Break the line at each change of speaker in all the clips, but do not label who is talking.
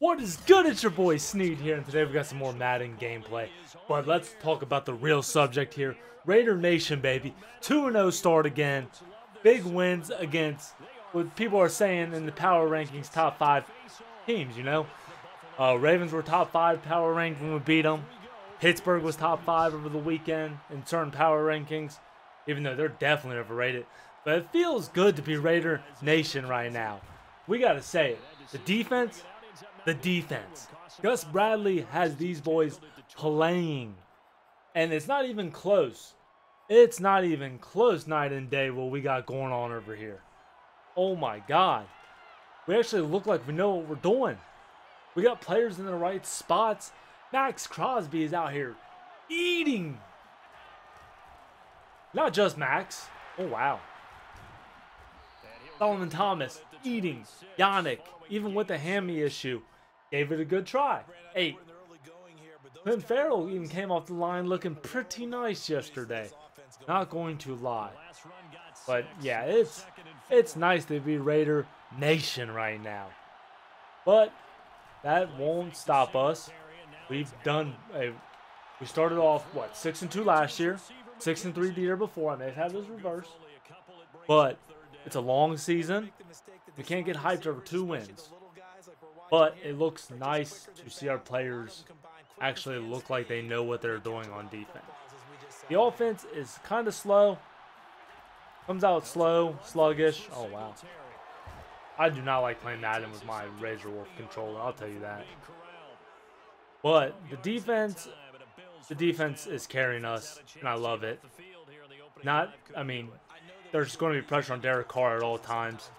What is good? It's your boy Sneed here, and today we got some more Madden gameplay. But let's talk about the real subject here. Raider Nation, baby. 2-0 start again. Big wins against what people are saying in the power rankings top five teams, you know? Uh, Ravens were top five power ranked when we beat them. Pittsburgh was top five over the weekend in certain power rankings, even though they're definitely overrated. But it feels good to be Raider Nation right now. We got to say it. The defense the defense. Gus Bradley has these boys playing. And it's not even close. It's not even close night and day what we got going on over here. Oh my God. We actually look like we know what we're doing. We got players in the right spots. Maxx Crosby is out here eating. Not just Maxx. Oh, wow. Solomon Thomas eating. Yannick, even with the hammy issue, Gave it a good try. Eight. Clelin Ferrell even came off the line looking pretty nice yesterday. Not going to lie. But yeah, it's it's nice to be Raider Nation right now. But that won't stop us. We've done a we started off what six and two last year, six and three the year before. I may have had this reverse, but it's a long season. We can't get hyped over two wins. But it looks nice to see our players actually look like they know what they're doing on defense. The offense is kind of slow. Comes out slow, sluggish. Oh, wow. I do not like playing Madden with my Razer Wolf controller. I'll tell you that. But the defense, the defense is carrying us, and I love it. Not, I mean, there's going to be pressure on Derek Carr at all times.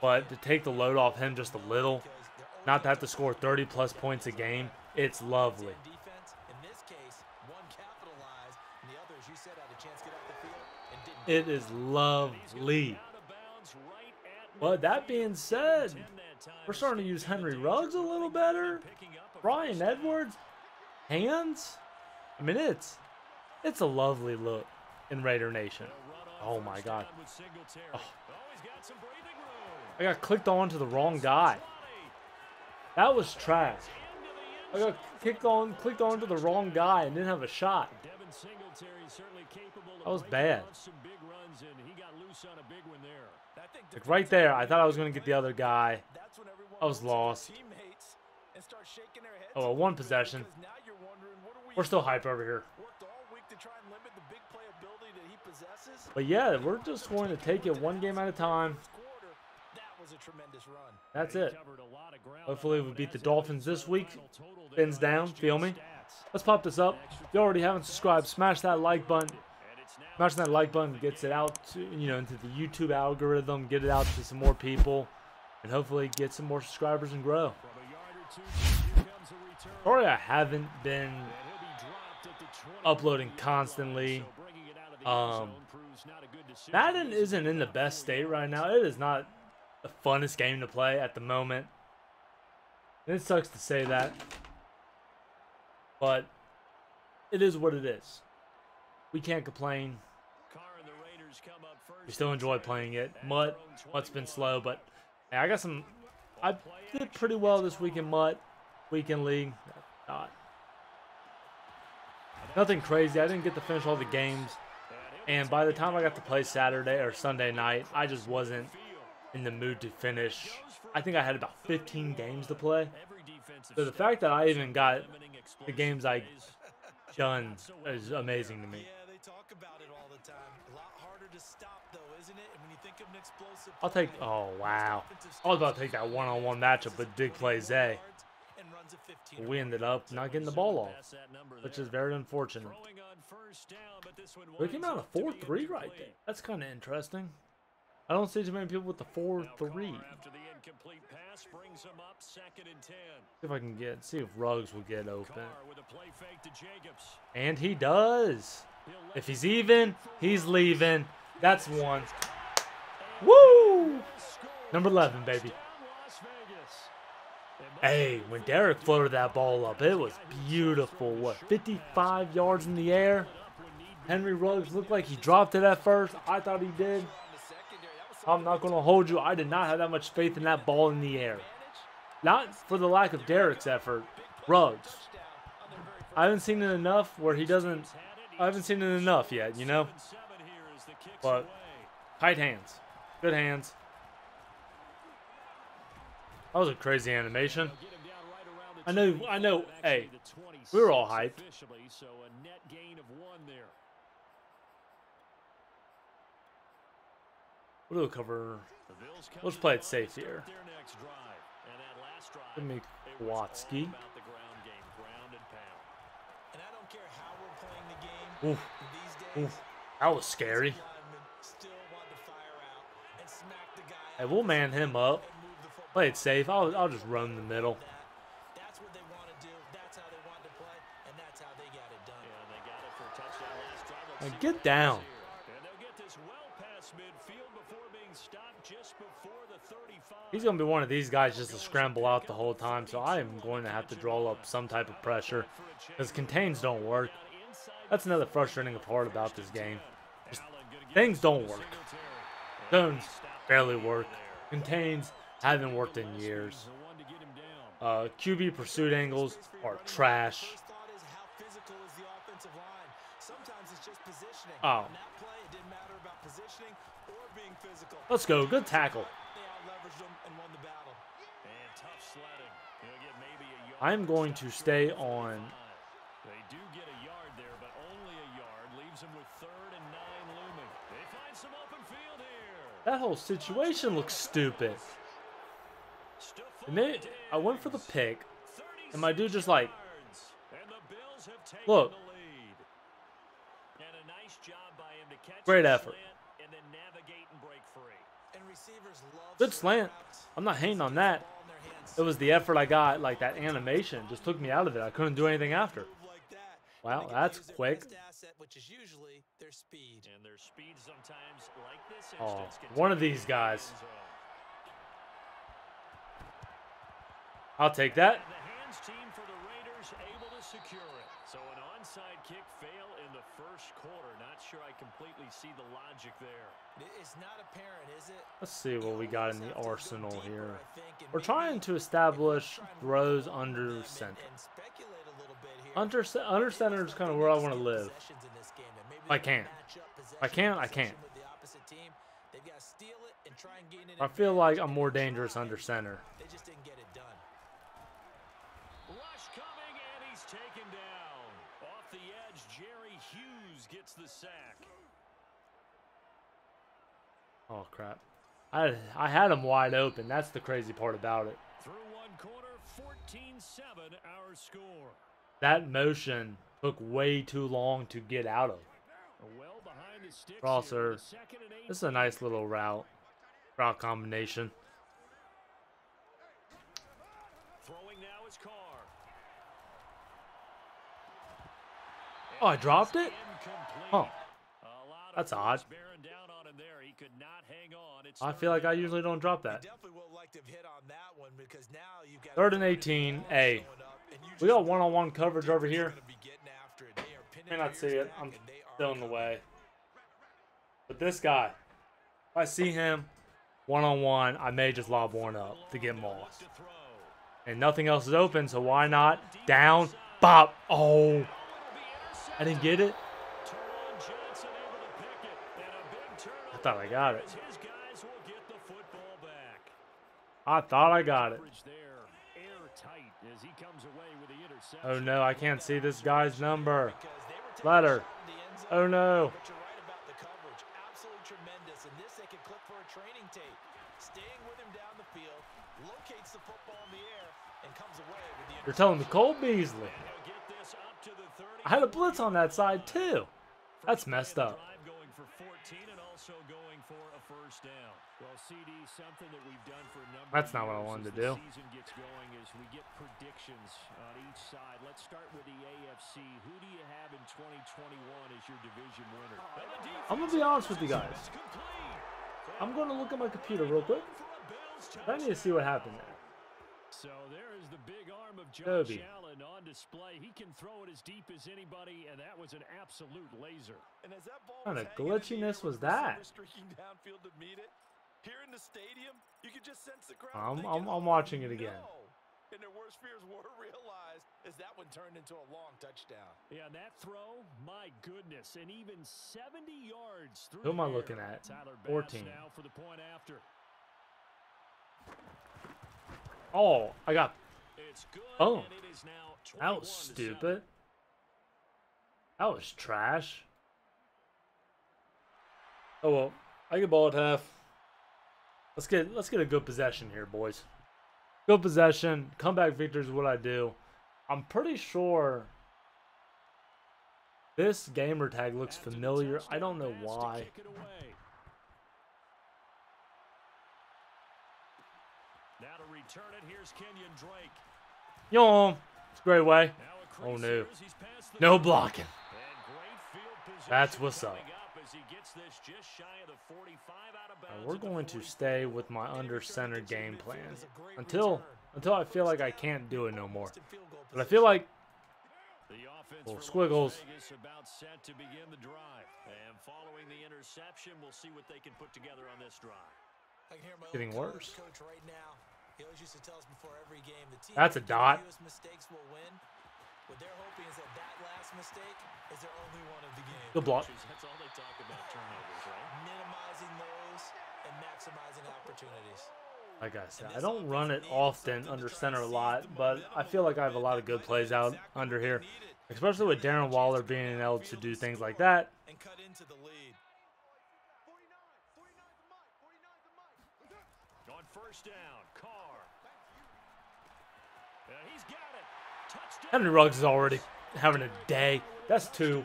But to take the load off him just a little, not to have to score 30 plus points a game. It's lovely. It is lovely. But that being said, we're starting to use Henry Ruggs a little better. Bryan Edwards, hands. I mean, it's it's a lovely look in Raider Nation. Oh my God. Oh. I got clicked on to the wrong guy. That was trash. I got kicked on, clicked on to the wrong guy and didn't have a shot. That was bad. Like right there, I thought I was going to get the other guy. I was lost. Oh, well, one possession. We're still hype over here. But yeah, we're just going to take it one game at a time. That's it. Hopefully we beat the Dolphins this week. Fins down, feel me? Let's pop this up. If you already haven't subscribed, smash that like button. Smashing that like button gets it out to, you know, into the YouTube algorithm, get it out to some more people, and hopefully get some more subscribers and grow. Sorry I haven't been uploading constantly. Um, Madden isn't in the best state right now. It is not the funnest game to play at the moment. And it sucks to say that. But it is what it is. We can't complain. We still enjoy playing it. MUT, MUT's been slow, but hey, I got some. I did pretty well this week in MUT, weekend league. Not. Nothing crazy. I didn't get to finish all the games. And by the time I got to play Saturday or Sunday night, I just wasn't in the mood to finish. I think I had about 15 games to play. So the fact that I even got the games I done is amazing to me. I'll take. Oh wow! I was about to take that one-on-one matchup with Big Play Zay. We ended up not getting the ball off, which is very unfortunate. We came out a 4-3 right there. That's kind of interesting. I don't see too many people with the 4 3. See if I can get, see if Ruggs will get open. And he does. If he's even, he's leaving. That's one. Woo! Number 11, baby. Hey, when Derek floated that ball up, it was beautiful. What, 55 yards in the air? Henry Ruggs looked like he dropped it at first. I thought he did. I'm not going to hold you. I did not have that much faith in that ball in the air.
Not for the lack of Derek's effort. Ruggs. I haven't seen it enough where he doesn't. I haven't seen it enough yet, you know? But tight hands. Good hands. That was a crazy animation. I know, I know, hey, we were all hyped. What do we cover? Let's play it safe here. Give me Watsky. Oof. Oof. That was scary. Hey, we'll man him up. Play it safe. I'll, I'll just run the middle. Get down. He's going to be one of these guys just to scramble out the whole time, so I am going to have to draw up some type of pressure. Because contains don't work. That's another frustrating part about this game. Just, things don't work. Zones barely work. Contains haven't worked in years. Uh, QB pursuit angles are trash. Oh. Let's go. Good tackle. I'm going to stay on. They do get a yard there, but only a yard leaves them with third and nine looming. They find some open field here. That whole situation looks stupid. And then I went for the pick, and my dude just like, look. Great effort. Good slant. I'm not hating on that. It was the effort I got, like that animation, just took me out of it. I couldn't do anything after. Wow, that's quick. Oh, one of these guys. I'll take that. So an onside kick fail in the first quarter. Not sure I completely see the logic there. It's not apparent, is it? Let's see what we got in the arsenal here. We're trying to establish throws under center. Under, under center is kind of where I want to live. I can't. I can't, I can't. I feel like I'm more dangerous under center. Sack. Oh crap. I I had him wide open. That's the crazy part about it. Through one quarter, 14-7 our score. That motion took way too long to get out of. Well Crosser. This is a nice little route. Route combination. Oh, I dropped it? Huh. That's odd. I feel like I usually don't drop that. Third and 18. A. We got one-on-one -on -one coverage over here. I cannot see it. I'm still in the way. But this guy, if I see him one-on-one, -on -one, I may just lob one up to get Moss. And nothing else is open, so why not? Down. Bop. Oh. I didn't get it. I thought I got it. I thought I got it. Oh no, I can't see this guy's number. Letter. Oh no. You're telling me Cole Beasley. I had a blitz on that side too. That's messed up. That's not what I wanted to do. let's start with the afc who do you have in 2021 as your division winner I'm gonna be honest with you guys. I'm gonna look at my computer real quick. I need to see what happened there. So there is the big arm of Josh Kobe. Allen on display. He can throw it as deep as anybody, and that was an absolute laser. And as that ball what kind of glitchiness was that? Here in the stadium, you could just sense the crowd I'm, I'm, I'm watching it again.
and their worst fears were realized as that one turned into a long touchdown.
Yeah, that throw, my goodness, and even 70 yards through
Who am I looking at?
Tyler Bass
14.
now for the point after.
Oh, I got. Oh.
and it is now
That was stupid. That was trash. Oh well, I get ball at half. Let's get let's get a good possession here, boys. Good possession. Comeback victory is what I do. I'm pretty sure this gamer tag looks familiar. I don't know why.
kick it away. Now to return it, here's Kenyon Drake.
Yo, it's a great way.
Now a
Oh,
crease
no.
here as he's past the
No blocking.
And great field position
That's what's up.
up as he gets this just shy of the 45 out of bounds
we're going to stay with my under center game plan until until I feel like I can't do it no more. But I feel like Little squiggles.
About set to begin the drive. And following the interception, we'll see what they can put together on this drive.
I can hear my
Getting worse.
Coach right now. He used to tell us before every game the team
That's a dot.
mistakes will win. What they're hoping is that that last mistake is their only one of the game.
good block.
That's all they talk about, turnovers, right?
Minimizing those and maximizing opportunities.
Like I said, I don't run it often under center a lot, but I feel like I have a lot of good plays out under here, especially with Darren Waller being able to do things like that.
And cut into the lead.
On first down, Carr. And he's got it. Touchdown.
Henry Ruggs is already having a day. That's two.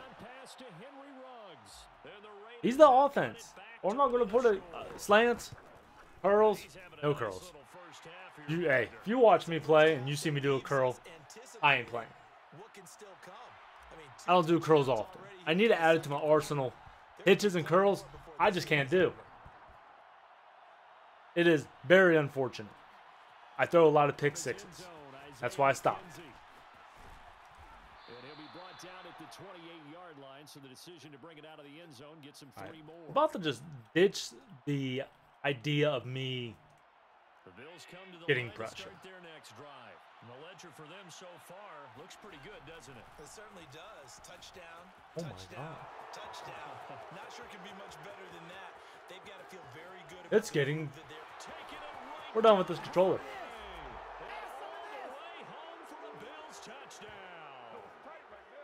He's the offense. I'm not going to put a uh, slants, curls, no curls. You, hey, if you watch me play and you see me do a curl, I ain't playing.
I
don't do curls often. I need to add it to my arsenal. Hitches and curls, I just can't do. It is very unfortunate. I throw a lot of pick sixes. That's why I stopped. I'm about to just ditch the idea of me
The Bills come to the
Getting
line to
pressure.
their next drive. And the ledger for them so far looks pretty good, doesn't it?
It certainly does. Touchdown,
Oh my
touchdown,
God.
touchdown. Not sure it can be much better than that. They've got to feel very good.
It's
about the
getting-
move that they're
Taking it right
We're done with this controller.
away. And all the way home for the Bills touchdown.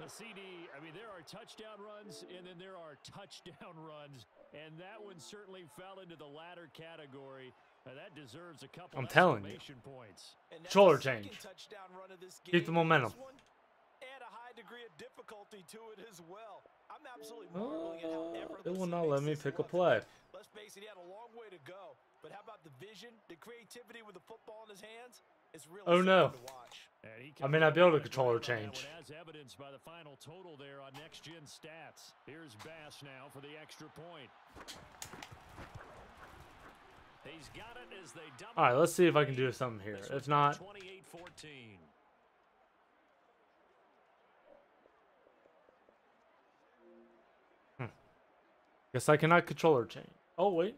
The CD, I mean, there are touchdown runs and then there are touchdown runs. And that one certainly fell into the latter category. Now, that deserves a couple
I'm telling you.
exclamation points.
And that's
Controller
the second
change.
touchdown run of this
Keep the momentum.
This one, And a high degree of difficulty to it as well. I'm absolutely uh, marveling at how effortless
it will not let me pick a play.
Let's face it, he had a long way to go. But how about the vision, the creativity with the football in his hands? It's really
Oh, no.
to watch.
I may not be able controller
right on that
change.
As evidenced by the final total there on Next Gen Stats. Here's Bass now for the extra point. He's got it as they double
All right, let's see if I can do something here. If not,
28-14. Hmm.
guess I cannot controller change. Oh, wait.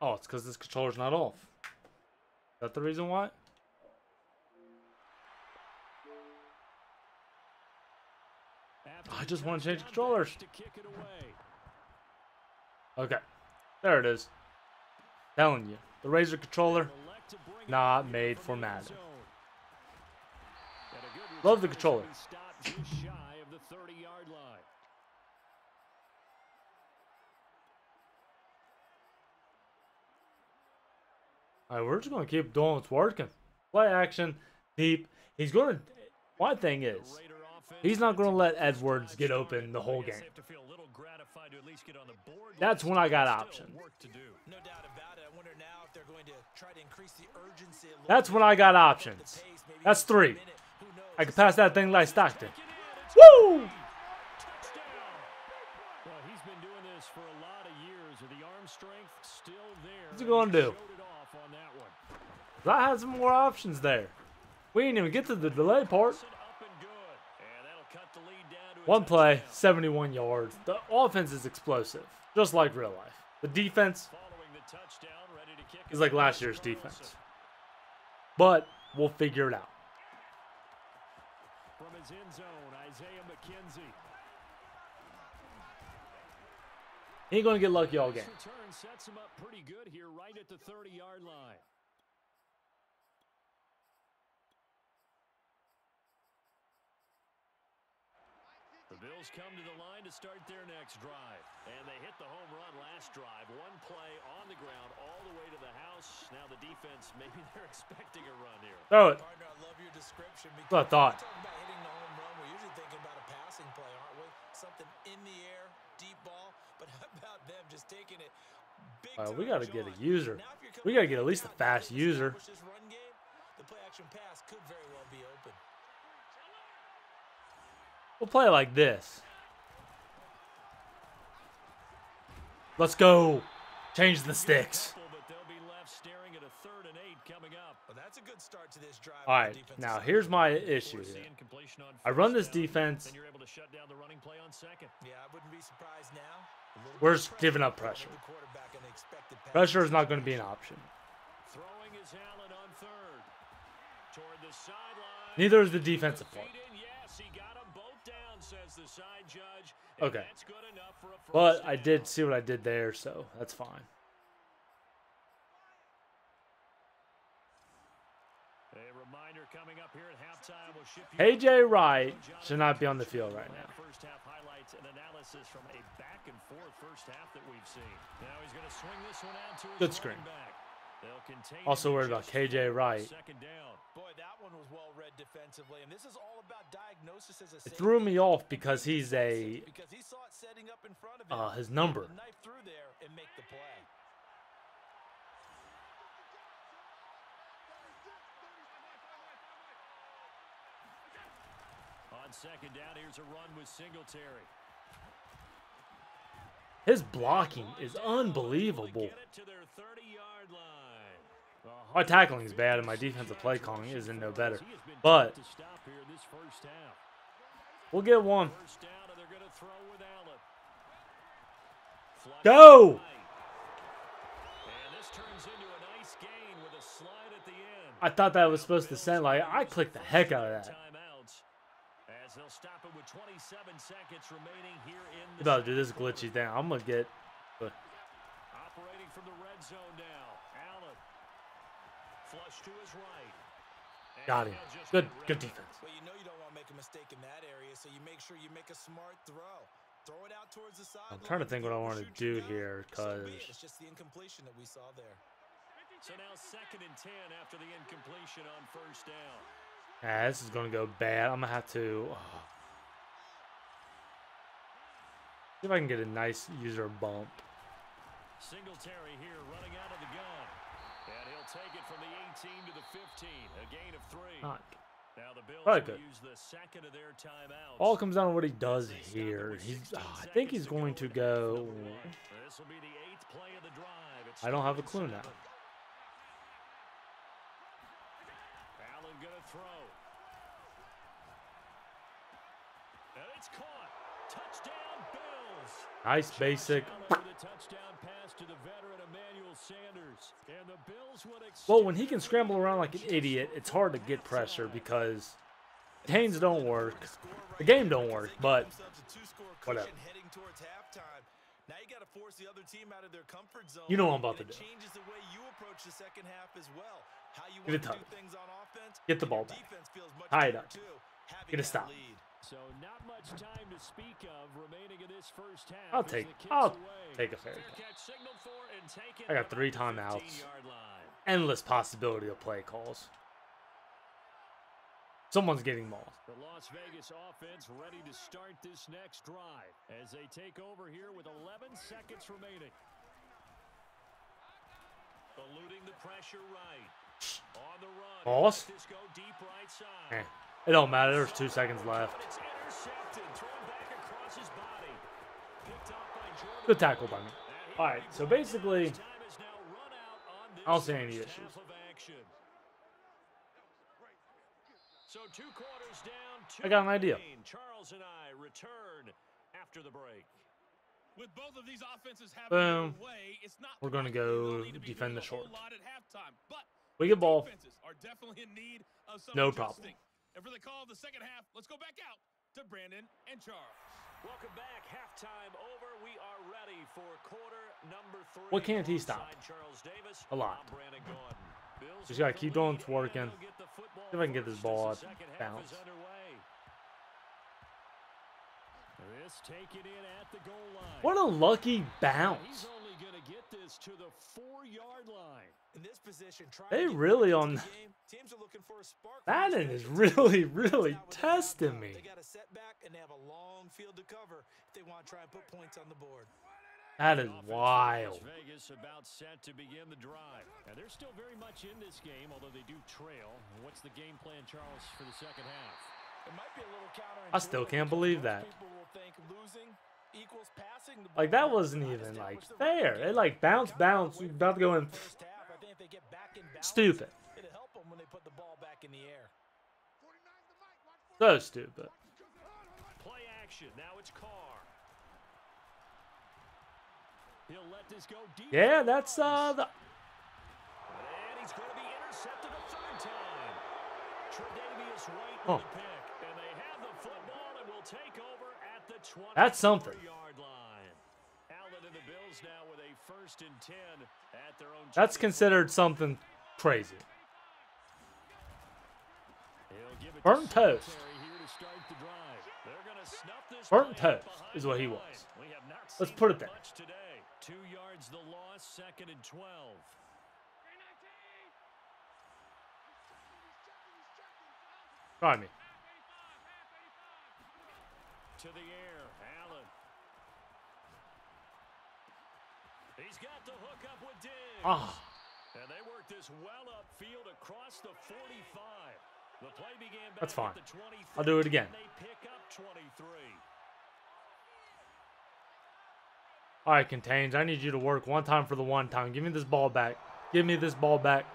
Oh, it's because this controller's not off. Is that the reason why? I just change controllers.
pass To it away.
Okay. There it is. Telling you. The Razer controller. Not made for Madden. Love the controller.
we stop just shy of the 30-yard line.
All right, we're just going to keep doing what's working. Play action, deep. He's going to. My thing is, he's not going to let Edwards get open the whole game. That's when I got options. That's when I got options. That's three. I could pass that thing like Stockton. Woo! What's he gonna do? I had some more options there. We didn't even get to the delay part.
Listen up and good. And that'll cut the lead down to a
One play, 71 yards. The offense is explosive, just like real life. The defense
Following the touchdown, ready to kick
is like last year's defense. but we'll figure it out.
From his end zone, Isaiah McKenzie.
He ain't gonna get lucky all game.
This return sets him up pretty good here, right at the 30-yard line. The Bills come to the line to start their next drive. And they hit the home run last drive. One play on the ground all the way to the house. Now the defense, maybe they're expecting a run here.
Throw it.
Partner, I love your description because
What I thought.
we talk about hitting the home run, we're usually thinking about a passing play, aren't we? Something in the air, deep ball. But how about them just taking it big
Uh, we gotta get a user.
Now, if you're
We gotta get at least a fast user.
run game, the play action pass could very well be open.
We'll play like this. Let's go. Change the sticks. All right, now here's my issue here. I run this defense. We're just giving up pressure. Pressure is not going to be an option. Neither is the defensive part. Okay.
That's good enough for a first
But I did see what I did there, so that's fine.
A reminder coming up here at halftime. We'll ship you
AJ Wright should not be on the field right now.
First half highlights and analysis from a back and forth first half that we've seen. Now he's going to swing this one out to his
Good screen.
back. They'll contain
Also worried about KJ. Wright.
Boy, that one was well read defensively, and this is all about diagnosis as a
It threw me off because he's a
because he saw it setting up in front of him.
uh, his number.
Knife through there and make the play.
On second down, here's a run with Singletary.
His blocking is unbelievable.
Uh, get it to their 30-yard line. A
My tackling is bad and my defensive play calling isn't no better. But we'll get one. Go! I thought that was supposed to send like I clicked the heck out of that.
Timeouts as they'll stop it with 27 seconds remaining here in the
about to do this glitchy thing. I'm gonna get uh,
Operating from the red zone now. Allen. Flush to his right. And
got him.
they'll just
Good good
rid of it.
defense.
Well, you know you don't want to make a mistake in that area, so you make sure you make a smart throw. Throw it out towards the side.
I'm trying to think what I want to do here because.
It's just the incompletion that we saw there.
So now second and 10 after the incompletion on first down.
ah, this is gonna go bad. I'm gonna have to oh. see if I can get a nice user bump.
Singletary here running out of the gun. He'll take it from the 18 to the 15. A gain of three.
Not
now the Bills will
good.
use the second of their timeouts.
all comes down to what he does here. He's oh, I think he's going to go.
This will be the eighth play of the drive. It's
I don't have a clue now.
Allen gonna throw. And it's caught. Touchdown Bills.
Nice basic. Well, when he can scramble around like an idiot, it's hard to get pressure
halftime.
because Canes don't work. The game don't work, but whatever.
Heading towards halftime. Now you got to force the other team out of their comfort zone.
You know what I'm about to
it
do.
changes the way you approach the second half as well. How you
Get it
want to do things on offense.
Get the ball back.
defense
Tie it up. Get a stop.
So not much time to speak of remaining in this first half.
I'll take- I'll take a fair
Fair
catch.
catch signaled for and taken
I got three timeouts. Endless possibility of play calls. Someone's getting mauled.
The Las Vegas offense ready to start this next drive as they take over here with 11 seconds remaining. Eluding the pressure right. On the run. Deep right side.
Eh, it don't matter. There's two seconds left.
But it's intercepted. Thrown back across his body. Picked off by Jordan
Good tackle by me.
And
All
here
right,
we
so basically, I don't see any issues.
So two quarters down.
I got an idea.
Charles and I return after the break.
With both of these offenses having
Boom. We're go
need to be
defend the short. We get ball. No problem.
And for the call of the second half, let's go back out to Brandon and Charles.
Welcome back. Halftime over. We are ready for quarter number three.
What can't he stop?
Charles Davis.
A lot. Just gotta keep doing
lead,
twerking.
and they'll get the football
See if I can get this ball up, bounce.
is underway. This in at the goal line.
What a lucky bounce.
Only going to get this to the four-yard line.
In this position, trying
They really on-
into the game, teams are looking for a spark
Madden is really, really
Out with the
testing me.
They got a setback and they have a long field to cover if they want to try and put points on the board.
That is wild.
Las Vegas about set to begin the drive. And they're still very much in this game, although they do trail. What's the game plan, Charles, for the second half?
It might be a little
I still can't
because
believe
most
that.
People will think losing equals passing the
Like that wasn't even like fair. It like bounce, bounce.
Away
We're
from
about to go in.
the first half. I think if they get back in balance,
Stupid.
It'll help them when they put the ball back in the air.
So stupid.
Play action. Now it's Carr. He'll let this go deep.
Yeah, that's uh the
And he's going to be intercepted a third time. Tre'Davious White
Oh.
the pick. And they have the football and will take over at the 20
That's something.
yard line. Allen and the Bills now with a first and 10 at their own
that's considered something crazy.
He'll give it to
Burnt toast.
Singletary to start the drive. They're gonna snuff this
Burnt toast is what he was.
line. We have not
Let's put it there.
Two yards the loss, second and 12.
Try me.
To the air, Allen. He's got the hook up with Diggs.
Ah,
And they work this well upfield across the 45. The play began back
That's fine.
at the
I'll do it again.
They pick up 23.
all right, contains. I need you to work one time for the one time. Give me this ball back. Give me this ball back.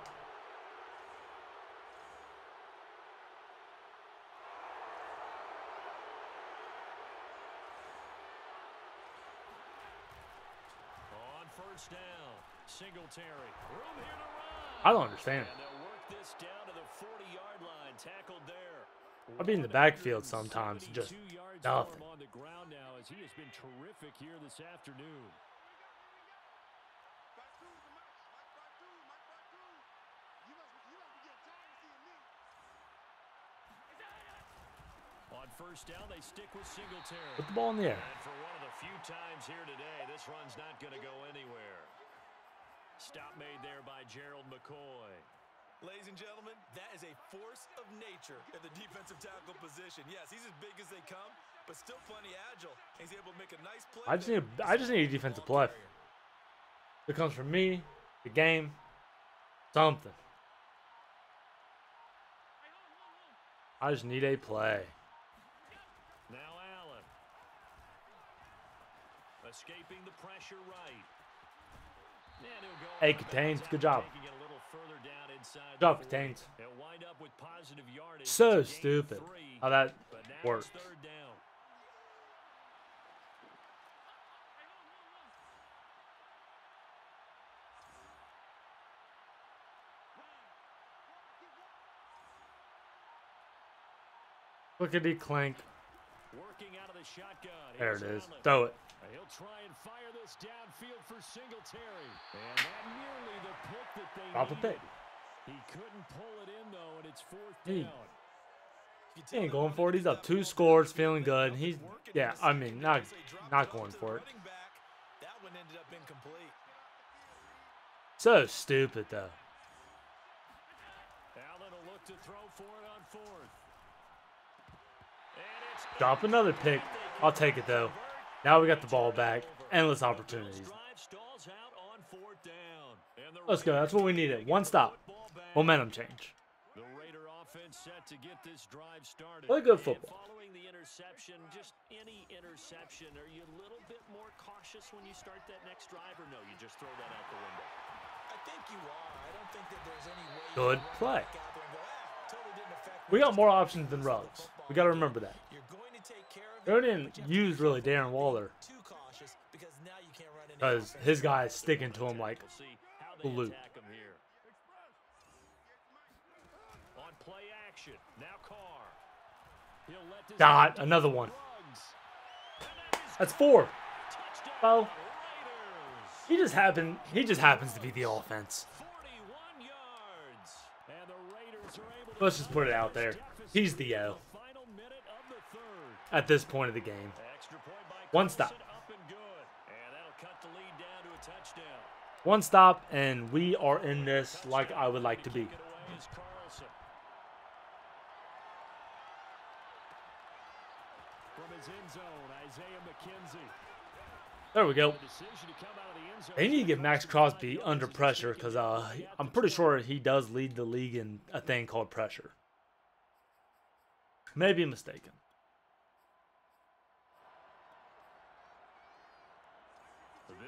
On first down, Singletary. Room here to run.
I don't understand.
And they'll work this down to the 40-yard line, tackled there.
I'll be in the backfield sometimes, just nothing.
on the ground now as he has been terrific here this afternoon. On first down, they stick with Singletary.
Put the ball in the air.
And for one of the few times here today, this run's not going to go anywhere. Stop made there by Gerald McCoy.
Ladies and gentlemen, that is a force of nature at the defensive tackle position. Yes, he's as big as they come, but still plenty agile. He's able to make a nice play.
I just need. A, I just need a defensive play. It comes from me, the game, something. I just need a play.
Now Allen. Escaping the pressure right.
Hey, Contains, good job.
taking it a little further down inside
Good job,
the 40.
Contains.
He'll wind up with positive yardage.
So
It's a gain of
stupid how that
but now it's
works.
third down.
Clickety clink.
Working out of the shotgun.
There it is. Throw it.
He'll try and fire this downfield for Singletary. And that nearly the pick that they
a
needed.
pick.
He couldn't pull it in though, and it's fourth down.
He ain't going for it. He's up two scores, feeling good. He's yeah. I mean, not
as they dropped
not going for it.
That one ended up incomplete.
So stupid though.
Allen will look to throw for it on fourth.
Drop another pick. I'll take it though. Now we got the ball back. Endless opportunities. Let's go. That's what we needed. One stop. Momentum change. Play good football.
just any interception, are you a little bit more cautious when you start that next drive, or no? You just throw that out the window.
I think you are. I don't think that there's any way.
Good play.
back out there and go, "Ah, totally
We got more options than Ruggs. We got to remember that.
You're going to take care of
They didn't use really Darren Waller
because
his guy is sticking to him like
this
Dot, another one.
That is
four. Well, he just happened. He just happens to be the offense.
41 yards. And the Raiders are able to
Let's just put it out there. He's the O
in the final minute of the third.
At this point of the game.
Extra point by
One stop.
And good. And that'll cut the lead down to a touchdown.
One stop, and we are in this like I would like to be.
Kick it away is Carlson. From his end zone, Isaiah McKenzie.
There we go.
The decision to come out of the end zone.
They need to get Maxx Crosby under pressure because uh, I'm pretty sure he does lead the league in a thing called pressure. Maybe mistaken.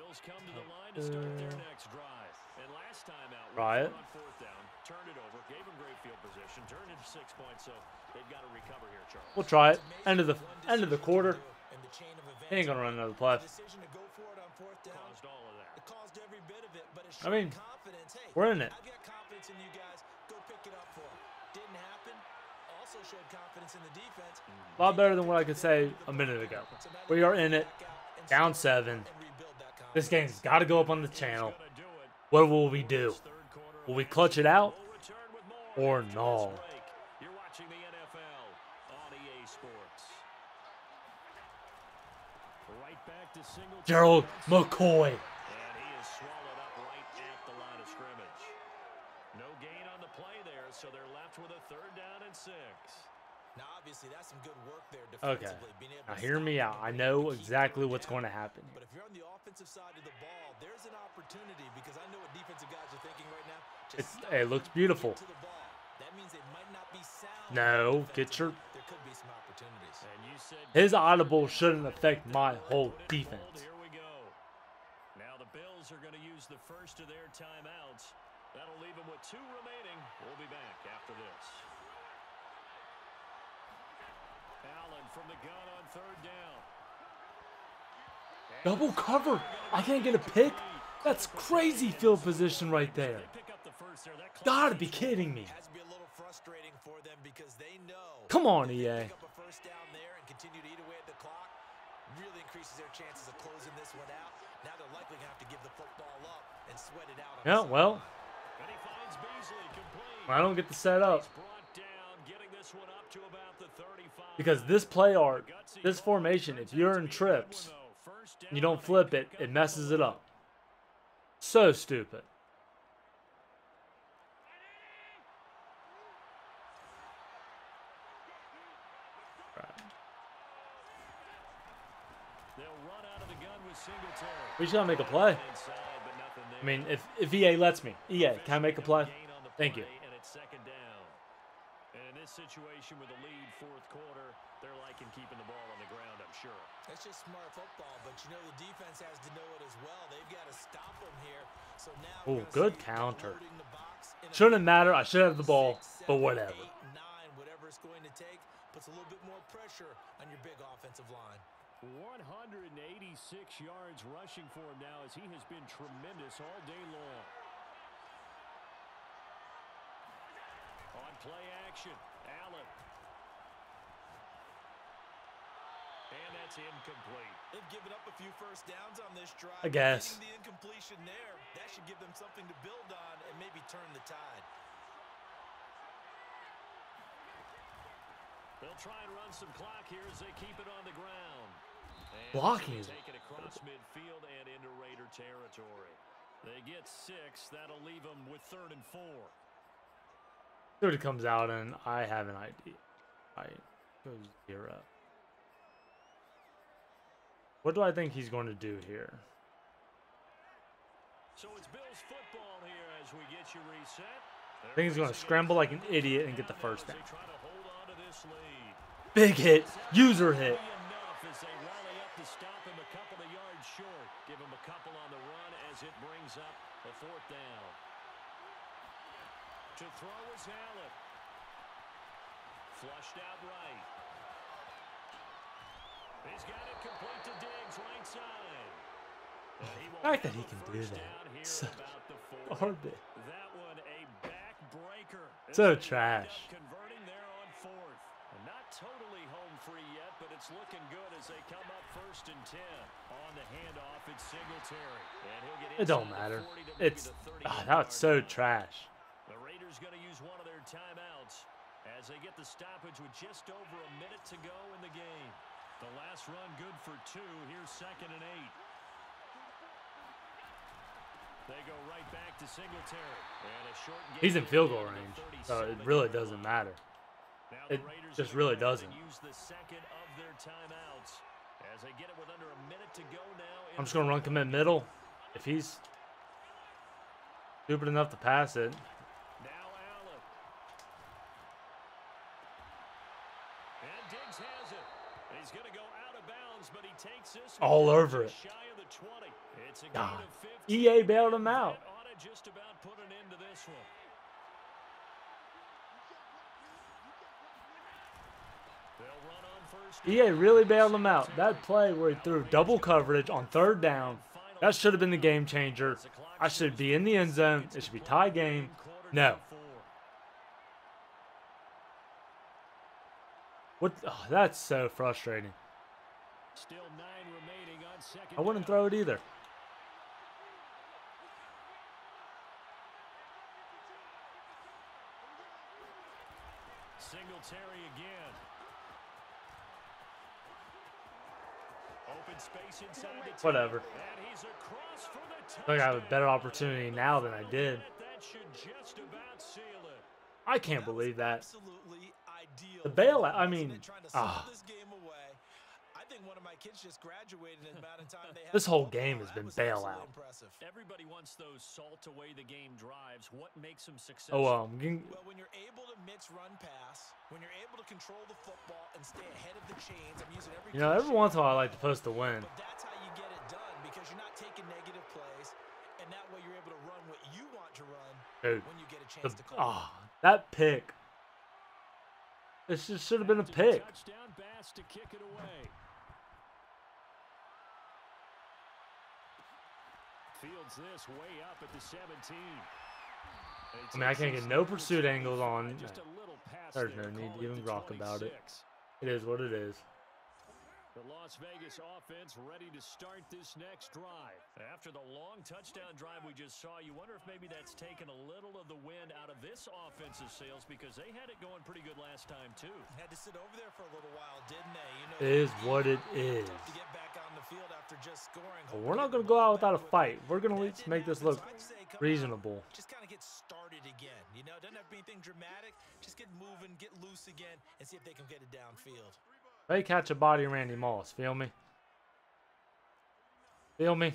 The Bills come to the line to start their next drive. And last time out,
Riot.
on fourth down, turned it over, gave him great field position, turned it six points, so they've got to recover here, Charles.
We'll try it. End of the end of the quarter.
And the chain of
He ain't gonna run another play.
The decision to go for it on fourth down.
Caused all of that.
It caused every bit of it, but it
I mean,
confidence. Hey,
we're in it.
I got confidence in you guys. Go pick it up for it. Didn't happen. Also showed confidence in the defense.
A lot better than what I could say a minute ago. We are in it.
back out and
Down seven.
And rebuild that
This game's got to go up on the channel.
Gonna do it.
What will we do? Will we clutch it out?
We'll return with more
Or
after
no?
You're watching the NFL on EA Sports. Right back to Singletary.
Gerald McCoy.
And he is swallowed up right at the line of scrimmage. No gain on the play there, so they're left with a third down and six.
Now, obviously, that's some good work there
Okay.
defensively. being
Now hear me out. I know
able to keep
exactly what's going to happen.
But if you're on the offensive side of the ball, there's an opportunity because I know what defensive guys are thinking right now. Just
It's-
stop
it looks beautiful.
get to the ball. That means they might not be sound
No, get your-
There could be some opportunities.
And you said
His audible shouldn't affect my whole
Put it in hold.
defense.
Here we go. Now the Bills are going to use the first of their timeouts. That'll leave them with two remaining. We'll be back after this. Allen from the gun on third down.
Double cover. I can't get a pick. That's crazy field position right there. Gotta be kidding me. Come on, EA.
Really increases their chances of closing this one out.
Yeah, well. I don't get to set up
He's brought down, getting this one up to about the 35.
because this play art, this formation, if you're in trips, you don't flip it, it messes it up. So stupid. We just gotta make a play. I mean, if, if EA lets me. EA, can I make a play? Thank you.
play, And it's second down. And in this situation with a lead fourth quarter, they're liking keeping the ball on the ground, I'm sure.
That's just smart football, but you know the defense has to know it as well. They've got to stop them here. So now
Ooh, good counter.
loading the box in a
Shouldn't matter. I should have the ball,
six,
but whatever.
eight, nine, whatever it's going to take, puts a little bit more pressure on your big offensive line.
186 yards rushing for him now as he has been tremendous all day long. Play action, Allen. And that's incomplete.
They've given up a few first downs on this drive.
I guess.
The incompletion there, that should give them something to build on and maybe turn the tide.
They'll try and run some clock here as they keep it on the ground. And
Blocking
they
is
take it across midfield and into Raider territory. They get six. That'll leave them with third and four.
What it comes out and I have an idea. I goes zero. What do I think he's going to do here?
So it's Bills football here as we get you reset.
I think he's going to scramble like an idiot and get the first down.
they try to hold on to this lead.
Big hit, user hit.
Enough as they rally up to stop him a couple of yards short. Give him a couple on the run as it brings up a fourth down. To throw is Allen. Flushed out right. He's got it complete to Diggs, right side.
The fact that he can do
that—it's garbage.
That
one a backbreaker.
So
trash. Converting there
on fourth.
Not totally home free
yet, but it's looking good
as they come up first and ten. On the handoff, Singletary.
it don't matter. It's
oh,
ah, that's so trash.
The Raiders going to use one of their timeouts as they get the stoppage with just over a minute to go in the game. The last run good for two. Here's second and eight. They go right back to Singletary. And a short
He's in field goal range, so it really doesn't matter. It just really
go ahead and
doesn't.
Use the second of their timeouts as they get it with under a minute to go now.
I'm just gonna run commit middle. If he's stupid enough to pass it,
Now Allen. And Diggs has it. He's going to go out of bounds, but he takes this one
All over it.
Shy of the 20. It's a
God.
Ah. 15.
EA bailed him out.
That ought to just about put an end to this one. They'll run on first
EA really bailed him out. That play where he threw double coverage on third down, that should have been the game changer. I should be in the end zone. It should be tie game. No. What? Oh, that's so frustrating.
Still nine remaining on second
I wouldn't throw it either.
Singletary again. Open space inside the
Whatever.
And he's across for the
I think I have a better opportunity now than I did.
That should just about seal it.
I can't believe that.
Absolutely ideal.
The bailout, I
wasn't
mean,
it? This
whole game has been bailout.
Impressive.
Everybody wants those salt away the game drives. What makes them successful?
Oh, um, getting-
Well, when you're able to mix run pass, when you're able to control the football and stay ahead of the chains, I'm using every
you know, every once in a while I like to post a win.
But that's how you get it done because you're not taking negative plays, and that way you're able to run what you want to run
Dude,
when you get a
the,
chance to call. it.
ah, that pick. This just should have been a
Back to
pick.
Touchdown pass to kick it away. Fields this way up at the 17.
I mean, I can't get no pursuit angles on.
Just a
There's no need to even rock about it. It is what it is.
The Las Vegas offense ready to start this next drive. After the long touchdown drive we just saw, you wonder if maybe that's taken a little of the wind out of this offensive sails because they had it going pretty good last time too.
Had to sit over there for a little while, didn't they? You know,
It is what it is.
tough to get back on the field after just scoring.
But we're not going to go out without a fight. We're going to at
That
least make this look
so I'd say come out,
reasonable.
Just kind of get started again. You know, doesn't have to be anything dramatic. Just get moving, get loose again, and see if they can get it downfield.
They catch a body Randy Moss. Feel me? Feel me?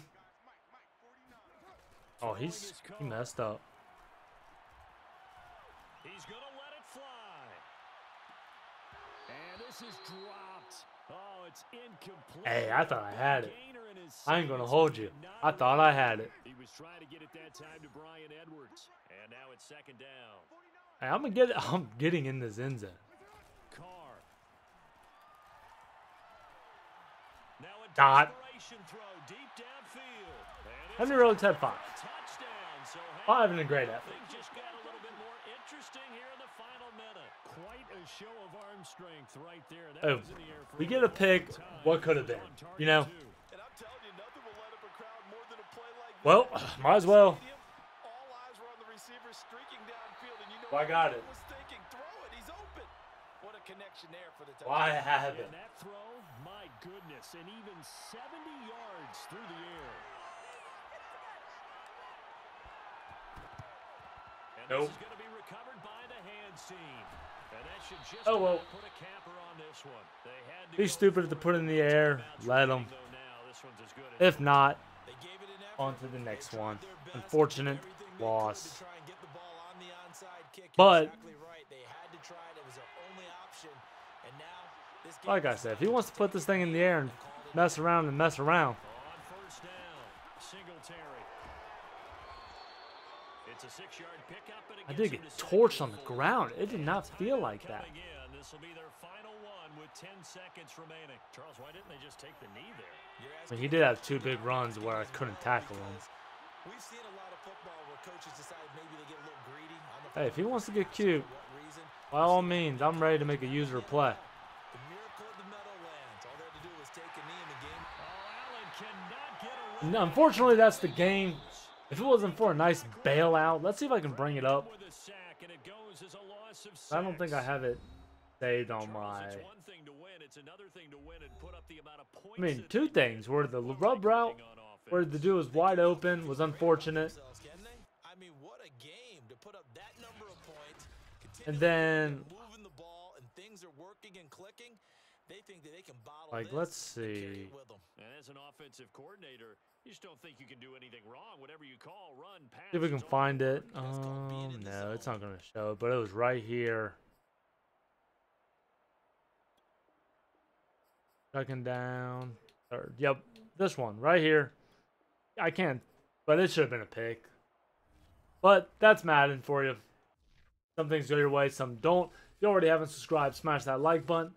Oh, he's he messed up.
He's to let it fly. And this is dropped. Oh, it's incomplete.
Hey, I thought I had it.
Gainer in his
I ain't gonna hold you. I thought I had it.
He was trying to get it that time to Bryan Edwards. And now it's second down.
Hey, I'm gonna get. I'm getting in this end zone.
Carr. Now a
Dot.
desperation throw deep
Henry
it's
had five.
a touchdown. So
Five
Henry
and a great effort.
Things just got a little bit more interesting here in the final minute. Quite a show of arm strength right there. That
Oh,
in the air for
we get a pick.
time.
What could have been? You know.
target, too.
And I'm telling you, nothing will light up a crowd more than a play like
Well, might as well.
All eyes were on the receiver streaking downfield, and you know
Well, I got it.
was thinking, throw it, he's open. What a connection there for the touchdown.
Why have it?
And that throw, my goodness, and even 70 yards through the air. And
Nope.
this is going to be recovered by the hands team. And that should just
Oh, well.
about put a capper on this one. They had to
He's stupid to put in the air. Let
remaining,
him.
though, now. This one's as good as
If not,
They gave it an effort.
on to the next one. Unfortunate
did everything they
loss.
to try and get the ball on the onside kick. You're
But-
exactly right. They had to try it. It was their only option. And now this game
like I said, if he wants to put this thing in the air and mess around and mess around, I did get torched on the ground. It did not feel like that.
This will be their final one with 10 seconds remaining. Charles, why didn't they just take the knee there?
I mean, he did have two big runs where I couldn't tackle him.
We've seen a lot of football where coaches decide maybe get a little greedy
Hey, if he wants to get cute, by all means, I'm ready to make a user play.
The miracle of the Meadowlands. All they had to do was take a knee in the game.
Oh,
And unfortunately, that's the game. If it wasn't for a nice bailout, let's see if I can bring it up.
With a sack, and it goes as a loss of
I don't think I have it saved on
Charles,
my.
it's one thing to win, it's another thing to win and put up the amount of points
I mean, two things. Where the rub route, where the dude was wide open, was unfortunate.
Themselves, can they? I mean, what a game to put up that number of points.
And then-
moving the ball and things are working and clicking. They think that they can bottle
Like, let's see.
with them.
And as an offensive coordinator, you just don't think you can do anything wrong. Whatever you call, run, pass.
See if we can find it.
work.
That's called being
Um, no, it's not going to show it, but it was right here. Second down. Third. Yep, this one right here. I can't, but it should have been a pick. But that's Madden for you. Some things go your way, some don't. If you already haven't subscribed, smash that like button.